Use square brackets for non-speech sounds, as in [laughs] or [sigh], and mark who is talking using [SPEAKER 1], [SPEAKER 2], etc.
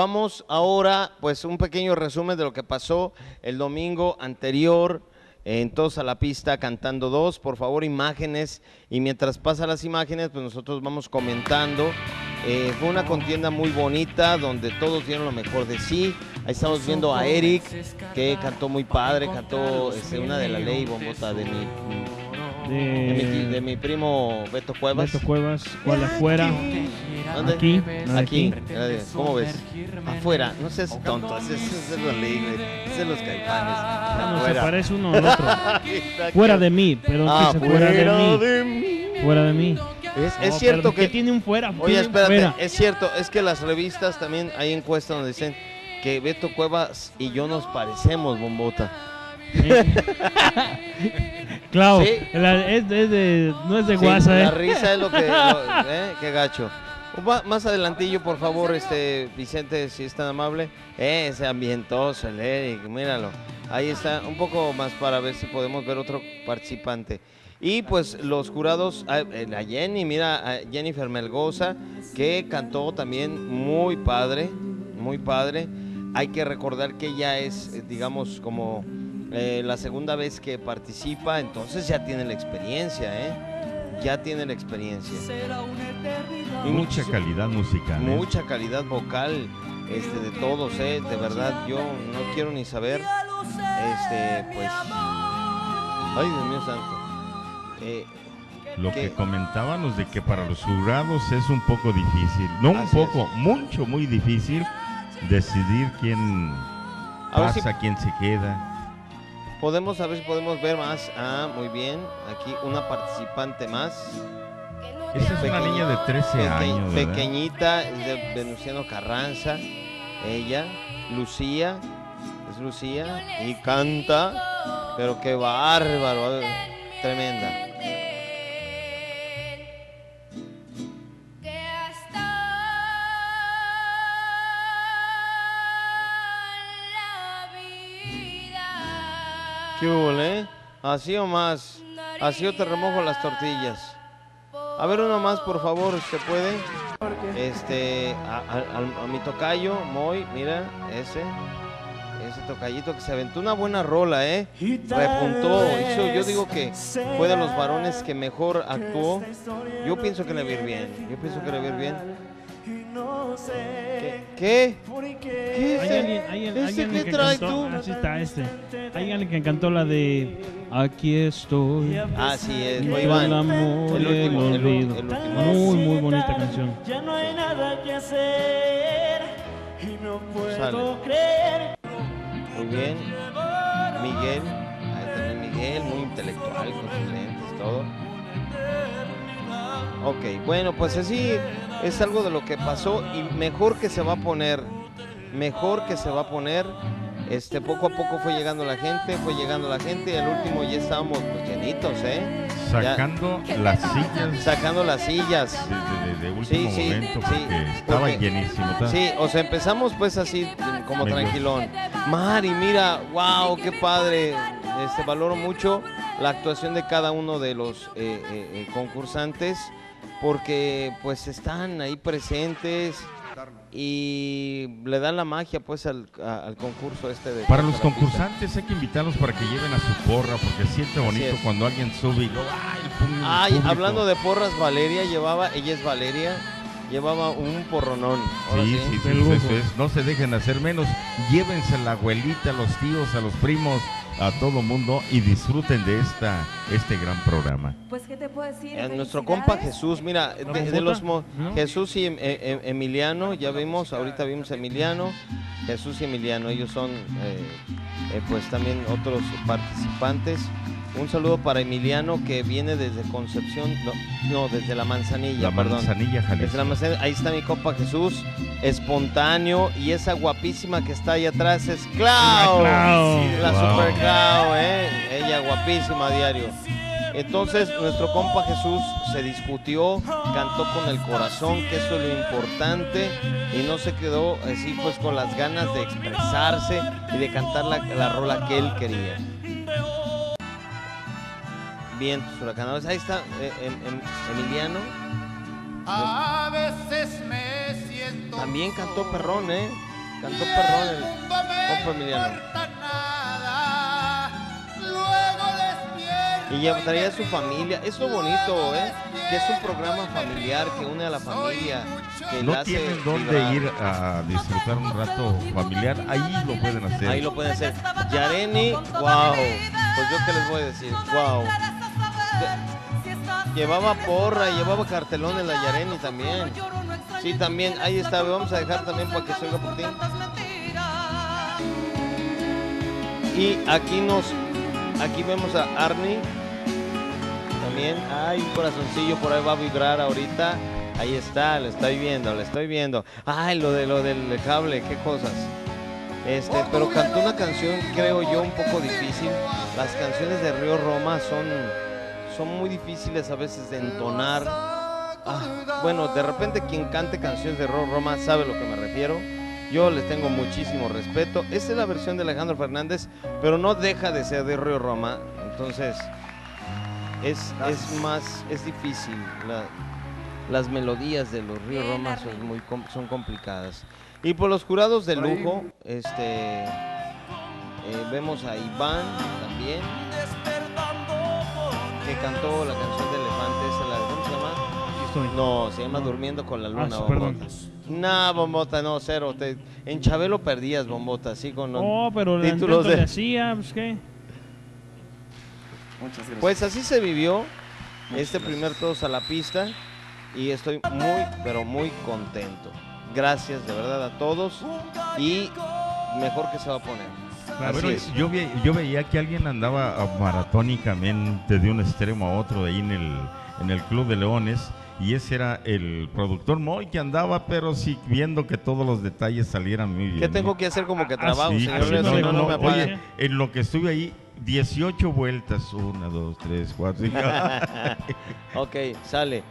[SPEAKER 1] Vamos ahora, pues un pequeño resumen de lo que pasó el domingo anterior en Todos a la Pista cantando dos. Por favor, imágenes. Y mientras pasan las imágenes, pues nosotros vamos comentando. Eh, fue una contienda muy bonita donde todos dieron lo mejor de sí. Ahí estamos viendo a Eric, que cantó muy padre, cantó este, una de la ley bombota de mi, de mi, de mi primo Beto Cuevas.
[SPEAKER 2] Beto Cuevas, ¿cuál afuera?
[SPEAKER 1] ¿Dónde?
[SPEAKER 2] Aquí,
[SPEAKER 1] Aquí.
[SPEAKER 2] aquí.
[SPEAKER 1] ¿Cómo ves? Afuera. No seas tonto. Ese es de la ley, güey. Ese es los caifanes.
[SPEAKER 2] No, se
[SPEAKER 1] Afuera.
[SPEAKER 2] parece uno al otro. [laughs] Fuera
[SPEAKER 1] que-
[SPEAKER 2] de mí, pero
[SPEAKER 1] Ah,
[SPEAKER 2] dice fuera de mí. Fuera de mí.
[SPEAKER 1] Es,
[SPEAKER 2] No,
[SPEAKER 1] es cierto que.
[SPEAKER 2] ¿qué tiene un fuera?
[SPEAKER 1] Oye, espérate.
[SPEAKER 2] fuera.
[SPEAKER 1] Es cierto. Es que las revistas también hay encuestas donde dicen que Beto Cuevas y yo nos parecemos, bombota.
[SPEAKER 2] Claro,
[SPEAKER 1] Sí. [laughs] [laughs]
[SPEAKER 2] es, es de, no es de
[SPEAKER 1] Sí,
[SPEAKER 2] guasa,
[SPEAKER 1] La
[SPEAKER 2] ¿eh?
[SPEAKER 1] risa es lo que. lo- ¿eh? Qué gacho. Más adelantillo, por favor, este Vicente, si es tan amable. Eh, ese ambientoso, el Eric, míralo. Ahí está, un poco más para ver si podemos ver otro participante. Y pues los jurados, la Jenny, mira, a Jennifer Melgoza, que cantó también muy padre, muy padre. Hay que recordar que ella es, digamos, como eh, la segunda vez que participa, entonces ya tiene la experiencia, ¿eh? Ya tiene la experiencia. Y
[SPEAKER 3] Mucha calidad musical. ¿eh?
[SPEAKER 1] Mucha calidad vocal este, de todos, ¿eh? De verdad, yo no quiero ni saber. Este, pues. Ay, Dios mío santo. Eh,
[SPEAKER 3] Lo
[SPEAKER 1] ¿Qué?
[SPEAKER 3] que comentábamos de que para los jurados es un poco difícil, no un
[SPEAKER 1] Así
[SPEAKER 3] poco, mucho, muy difícil decidir quién
[SPEAKER 1] A ver si-
[SPEAKER 3] pasa, quién se queda.
[SPEAKER 1] Podemos a ver si podemos ver más. Ah, muy bien. Aquí una participante más.
[SPEAKER 3] Esa es una niña de 13
[SPEAKER 1] Peque-
[SPEAKER 3] años, ¿verdad?
[SPEAKER 1] pequeñita, es de Venustiano Carranza. Ella, Lucía, es Lucía y canta, pero qué bárbaro, tremenda. ¿Qué eh? Así o más, así o te remojo las tortillas. A ver uno más, por favor, ¿se puede? Este, a, mi tocayo, Moy, mira, ese, ese tocayito que se aventó una buena rola, ¿eh? Repuntó, yo digo que fue de los varones que mejor actuó. Yo pienso que le ir bien, yo pienso que le va a ir bien. ¿Qué? ¿Qué? ¿Qué es
[SPEAKER 2] Hay
[SPEAKER 1] ese?
[SPEAKER 2] alguien, hay
[SPEAKER 1] ¿Ese
[SPEAKER 2] alguien
[SPEAKER 1] qué
[SPEAKER 2] que
[SPEAKER 1] trae
[SPEAKER 2] cantó,
[SPEAKER 1] tú?
[SPEAKER 2] así está este. Hay alguien que cantó la de Aquí estoy.
[SPEAKER 1] Ah, sí, es,
[SPEAKER 2] entre
[SPEAKER 1] fue
[SPEAKER 2] el
[SPEAKER 1] Iván.
[SPEAKER 2] amor
[SPEAKER 1] El último, el,
[SPEAKER 2] olvido.
[SPEAKER 1] el último.
[SPEAKER 2] Muy, muy bonita canción.
[SPEAKER 4] Ya no hay nada que hacer y no puedo
[SPEAKER 1] Sale.
[SPEAKER 4] creer.
[SPEAKER 1] Muy bien. Miguel. Ahí también Miguel, muy intelectual con sus lentes, todo. Ok, bueno, pues así es algo de lo que pasó y mejor que se va a poner, mejor que se va a poner. Este, poco a poco fue llegando la gente, fue llegando la gente y al último ya estábamos pues, llenitos, ¿eh?
[SPEAKER 3] Sacando las sillas
[SPEAKER 1] Sacando las sillas.
[SPEAKER 3] de, último
[SPEAKER 1] sí,
[SPEAKER 3] momento
[SPEAKER 1] sí,
[SPEAKER 3] porque estaba
[SPEAKER 1] porque-
[SPEAKER 3] llenísimo. ¿tá?
[SPEAKER 1] Sí, o sea, empezamos pues así como tranquilón. Mari, mira, wow, qué padre. Este, valoro mucho la actuación de cada uno de los eh, eh, eh, concursantes porque pues están ahí presentes y le dan la magia pues al, a- al concurso este de
[SPEAKER 3] Para los concursantes hay que invitarlos para que lleven a su porra porque siente bonito cuando alguien sube y luego, ¡ay, el
[SPEAKER 1] hablando de porras, Valeria llevaba, ella es Valeria, llevaba un porronón. Ahora
[SPEAKER 3] Sí,
[SPEAKER 1] sí.
[SPEAKER 3] sí, sí, eso es. No se dejen hacer menos. Llévense a la abuelita, a los tíos, a los primos, a todo mundo y disfruten de esta este gran programa.
[SPEAKER 5] Pues, ¿qué te puedo decir?
[SPEAKER 1] Eh, nuestro compa. Jesús, mira, de, los mo-
[SPEAKER 2] ¿No?
[SPEAKER 1] Jesús y eh, eh, Emiliano, ya vimos, ahorita vimos a Emiliano, Jesús y Emiliano, ellos son eh, eh, pues también otros participantes. Un saludo para Emiliano que viene desde Concepción, no, no, desde la Manzanilla,
[SPEAKER 3] La
[SPEAKER 1] perdón.
[SPEAKER 3] manzanilla
[SPEAKER 1] Desde
[SPEAKER 3] Jalisco.
[SPEAKER 1] la Manzanilla, ahí está mi compa Jesús, espontáneo, y esa guapísima que está ahí atrás es Clau. La
[SPEAKER 3] Wow.
[SPEAKER 1] super Clau, eh. Ella guapísima a diario. Entonces, nuestro compa Jesús se discutió, cantó con el corazón, que eso es lo importante, y no se quedó así pues con las ganas de expresarse y de cantar la, la rola que él quería. Bien, tus huracanados. Ahí está eh, em- em- Emiliano.
[SPEAKER 6] A veces me siento
[SPEAKER 1] También cantó perrón, ¿eh? Cantó perrón el compa Emiliano. Y ya traía a su familia. Es lo bonito, ¿eh? Que es un programa familiar que une a la familia. Que
[SPEAKER 3] No tienen dónde
[SPEAKER 1] vibrar.
[SPEAKER 3] ir a disfrutar un rato familiar, ahí lo pueden hacer.
[SPEAKER 1] Ahí lo pueden hacer. Yareni, wow. Pues yo qué les voy a decir, wow. Llevaba porra, llevaba cartelón en la Yareni también. Sí, también, ahí está, vamos a dejar también para que se oiga por ti. Y aquí nos, aquí vemos a Arnie. También, ay, un corazoncillo por ahí va a vibrar ahorita. Ahí está, lo estoy viendo, lo estoy viendo. Ay, lo de lo del cable, qué cosas. Este, pero cantó una canción, creo yo, un poco difícil. Las canciones de Río Roma son, son muy difíciles a veces de entonar. Ah, bueno, de repente quien cante canciones de Río Roma sabe a lo que me refiero. Yo les tengo muchísimo respeto. Esta es la versión de Alejandro Fernández, pero no deja de ser de Río Roma. Entonces, es, es más, es difícil. La- las melodías de los Río Roma son muy son complicadas. Y por los jurados de lujo, este eh, vemos a Iván también, que cantó la canción de Elefante, esa la ¿cómo se llama?
[SPEAKER 2] Estoy.
[SPEAKER 1] No, se llama Durmiendo con la
[SPEAKER 2] Ah,
[SPEAKER 1] Luna,
[SPEAKER 2] perdón.
[SPEAKER 1] Bombota. No, Bombota, no, cero. te- en Chabelo perdías, Bombota, así con los
[SPEAKER 2] Oh, pero el
[SPEAKER 1] títulos de...
[SPEAKER 2] hacía, pues qué.
[SPEAKER 4] Muchas gracias.
[SPEAKER 1] Pues así se vivió este primer Todos a la Pista y estoy muy, pero muy contento. Gracias de verdad a todos y mejor que se va a poner.
[SPEAKER 3] Bueno, yo, vi- yo veía que alguien andaba maratónicamente de un extremo a otro de ahí en el, en el Club de Leones y ese era el productor Moy que andaba, pero sí viendo que todos los detalles salieran muy bien.
[SPEAKER 1] ¿Qué tengo que hacer como que trabajo,
[SPEAKER 3] Sí,
[SPEAKER 1] señor?
[SPEAKER 3] sí,
[SPEAKER 1] León?
[SPEAKER 3] no,
[SPEAKER 1] Si
[SPEAKER 3] no,
[SPEAKER 1] no, no
[SPEAKER 3] no,
[SPEAKER 1] me apague.
[SPEAKER 3] Oye, en lo que estuve ahí, 18 vueltas. Una, dos, tres, cuatro. y- [laughs]
[SPEAKER 1] ok, sale.